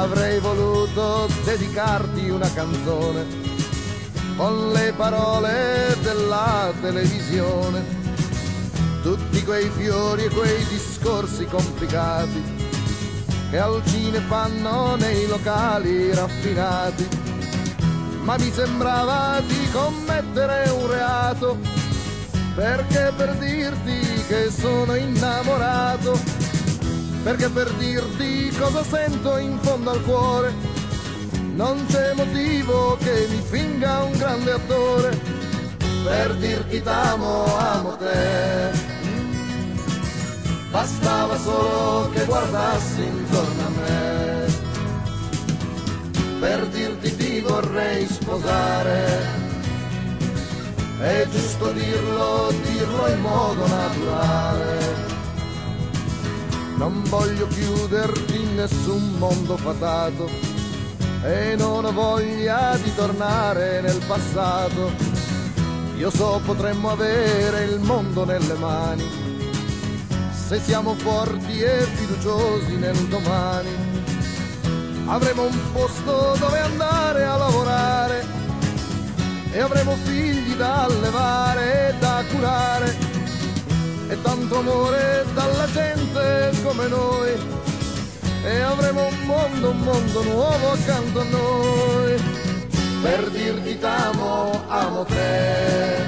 Avrei voluto dedicarti una canzone con le parole della televisione, tutti quei fiori e quei discorsi complicati che al cine fanno nei locali raffinati, ma mi sembrava di commettere un reato, perché per dirti che sono innamorato, perché per dirti cosa sento in fondo al cuore, non c'è motivo che mi finga un grande attore, per dirti t'amo, amo te. Bastava solo che guardassi intorno a me per dirti ti vorrei sposare. È giusto dirlo, dirlo in modo naturale. Non voglio chiuderti in nessun mondo fatato e non ho voglia di tornare nel passato. Io so potremmo avere il mondo nelle mani se siamo forti e fiduciosi nel domani. Avremo un posto dove andare a lavorare e tanto amore dalla gente come noi e avremo un mondo, un mondo nuovo accanto a noi per dirti t'amo, amo te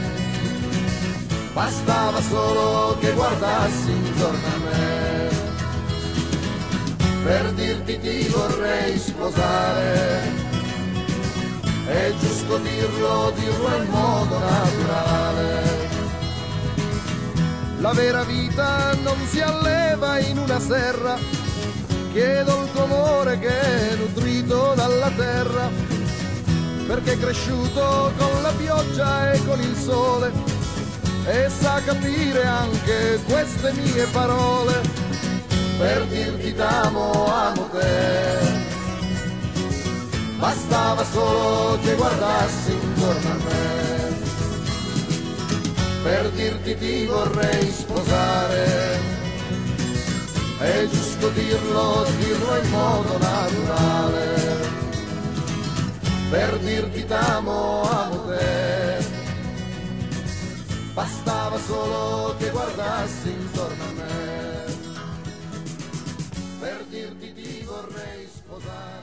bastava solo che guardassi intorno a me per dirti ti vorrei sposare. È giusto dirlo, dirlo in modo naturale. La vera vita non si alleva in una serra, chiedo il tuo amore che è nutrito dalla terra, perché è cresciuto con la pioggia e con il sole. E sa capire anche queste mie parole. Per dirti t'amo, amo te. Bastava solo che guardassi intorno a me per dirti ti vorrei sposare. È giusto dirlo, dirlo in modo naturale per dirti t'amo, amo te bastava solo che guardassi intorno a me per dirti ti vorrei sposare.